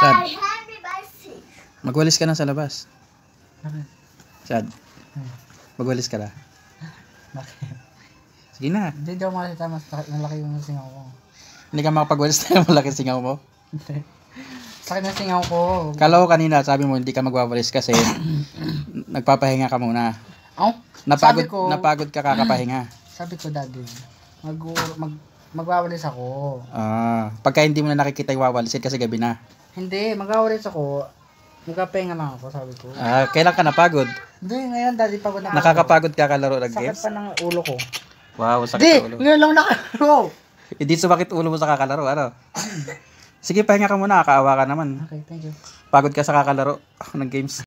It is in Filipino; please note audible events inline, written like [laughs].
Birthday. magwalis ka na sa labas. Chad, Hmm. magwalis ka na. [laughs] Bakit? Sige na. Hindi daw makita mas laki- malaki yung singaw ko. Hindi ka makapagwalis [laughs] na malaki singaw mo. Hindi. Sakit na singaw ko. Kala ko kanina, sabi mo hindi ka magwawalis kasi [coughs] nagpapahinga ka muna. Amo? Napagod, Sabi ko- napagod ka kakapahinga. [coughs] Sabi ko daddy, mag, mag, magwawalis ako. Ah, pagka hindi mo na nakikita yung wawalisin kasi gabi na. Hindi, magwawalis ako. Magkapahinga lang ako, sabi ko. Ah, kailan ka napagod? Hindi, ngayon daddy pagod na ako. Nakakapagod ka kalaro ng Sakit games? pa ng ulo ko. Wow, Hindi, sakit sa ulo. ngayon lang nakalaro. [laughs] Hindi sumakit ulo mo sa kakalaro, ano? Sige, pahinga ka muna, kaawa ka naman. Okay, thank you. Pagod ka sa kakalaro [laughs] ng games.